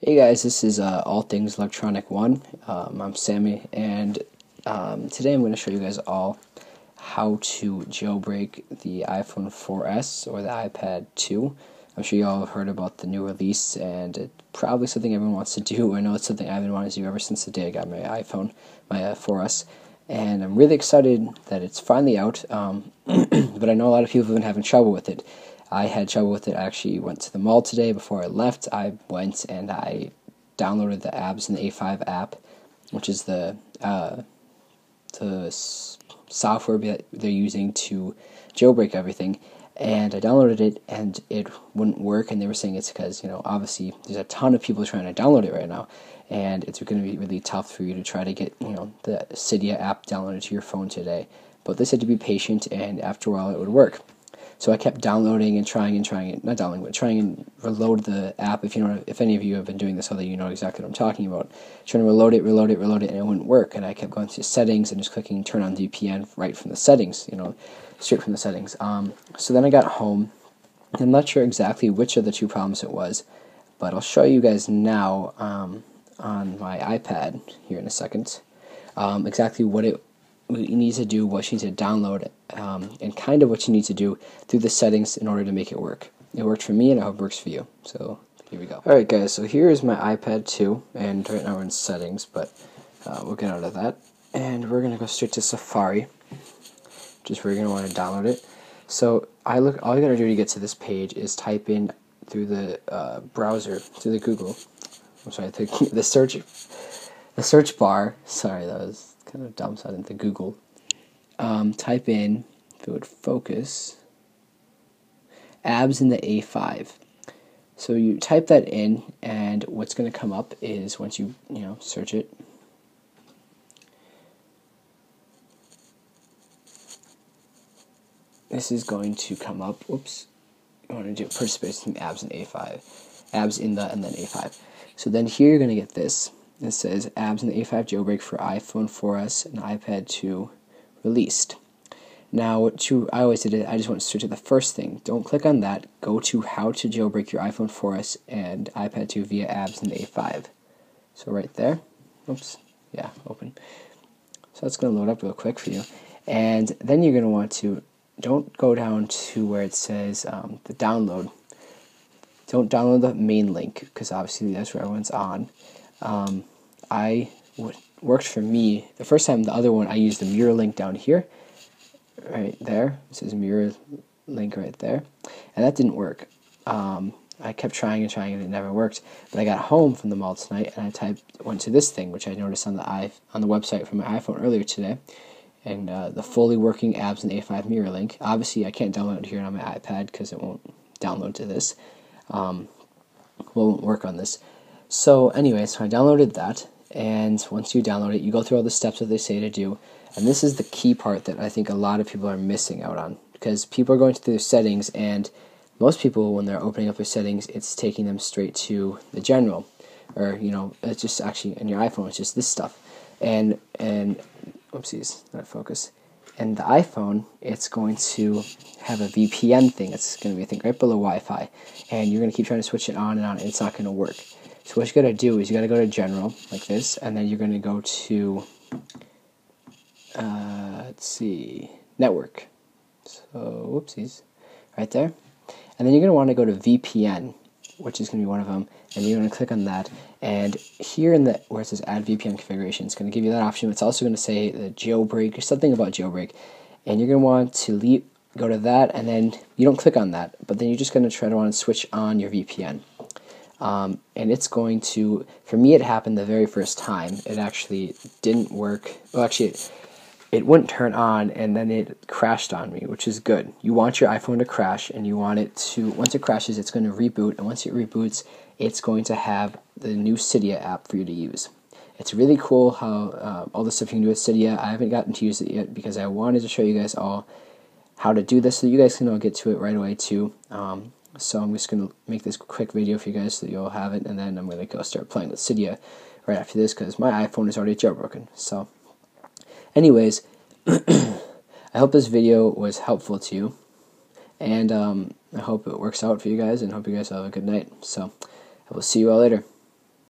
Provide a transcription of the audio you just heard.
Hey guys, this is uh, All Things Electronic One. Um, I'm Sammy, and um, today I'm going to show you guys all how to jailbreak the iPhone 4S or the iPad 2. I'm sure you all have heard about the new release, and it's probably something everyone wants to do. I know it's something I've been wanting to do ever since the day I got my iPhone, my uh, 4S, and I'm really excited that it's finally out. Um, but I know a lot of people have been having trouble with it. I had trouble with it. I actually went to the mall today before I left. I went and I downloaded the Absinthe A5 app, which is the uh, the software that they're using to jailbreak everything. And I downloaded it and it wouldn't work. And they were saying it's because, you know, obviously there's a ton of people trying to download it right now. And it's going to be really tough for you to try to get, you know, the Cydia app downloaded to your phone today. But they said to be patient and after a while it would work. So I kept downloading and trying and trying it, not downloading, but trying and reload the app. If you know, if any of you have been doing this, although you know exactly what I'm talking about, trying to reload it, reload it, reload it, and it wouldn't work. And I kept going to settings and just clicking turn on VPN right from the settings, you know, straight from the settings. Um, so then I got home. I'm not sure exactly which of the two problems it was, but I'll show you guys now um, on my iPad here in a second um, exactly what it you need to do, what you need to download, um, and kind of what you need to do through the settings in order to make it work. It worked for me, and I hope it works for you. So here we go. All right, guys. So here is my iPad 2, and right now we're in settings, but uh, we'll get out of that, and we're gonna go straight to Safari, just where you're gonna want to download it. So I look. All you gotta do to get to this page is type in through the uh, browser, through the Google. I'm sorry, the, the search, the search bar. Sorry, that was kind of dumb, so I didn't Google. Um, type in, if it would focus, Absinthe A5. So you type that in, and what's going to come up is once you you know search it. This is going to come up. Whoops, I want to do participating abs in A5, Absinthe and then A5. So then here you're going to get this. It says Absinthe A5 jailbreak for iPhone 4S and iPad 2 released. Now, what you, I always did I just went straight to the first thing. Don't click on that. Go to how to jailbreak your iPhone 4S and iPad 2 via Absinthe A5. So right there. Oops. Yeah, open. So that's going to load up real quick for you. And then you're going to want to, don't go down to where it says um, the download. Don't download the main link because obviously that's where everyone's on um, I what worked for me the first time. The other one I used the mirror link down here, right there. This is mirror link right there, and that didn't work. Um, I kept trying and trying and it never worked. But I got home from the mall tonight and I typed went to this thing which I noticed on the i on the website from my iPhone earlier today, and uh, the fully working abs and A5 mirror link. Obviously, I can't download it here on my iPad because it won't download to this. Um, won't work on this. So anyway, so I downloaded that, and once you download it, you go through all the steps that they say to do, and this is the key part that I think a lot of people are missing out on because people are going through their settings, and most people, when they're opening up their settings, it's taking them straight to the general, or you know, it's just actually in your iPhone, it's just this stuff, and and oopsies, not focus. And the iPhone, it's going to have a VPN thing. It's going to be a thing right below Wi-Fi, and you're going to keep trying to switch it on and on, and it's not going to work. So what you gotta do is you gotta go to general like this, and then you're gonna go to uh, let's see network. So whoopsies, right there, and then you're gonna want to go to VPN, which is gonna be one of them, and you're gonna click on that. And here in the where it says add VPN configuration, it's gonna give you that option. It's also gonna say the jailbreak or something about jailbreak, and you're gonna want to leave go to that, and then you don't click on that, but then you're just gonna try to want to switch on your VPN. Um, and it's going to, for me, it happened the very first time. It actually didn't work. Well, actually, it, it wouldn't turn on and then it crashed on me, which is good. You want your iPhone to crash and you want it to, once it crashes, it's going to reboot. And once it reboots, it's going to have the new Cydia app for you to use. It's really cool how uh, all the stuff you can do with Cydia. I haven't gotten to use it yet because I wanted to show you guys all how to do this so you guys can all get to it right away too. Um, so I'm just going to make this quick video for you guys so that you'll have it, and then I'm going to go start playing with Cydia right after this because my iPhone is already jailbroken. So, anyways, I hope this video was helpful to you, and um, I hope it works out for you guys, and hope you guys have a good night. So, I will see you all later.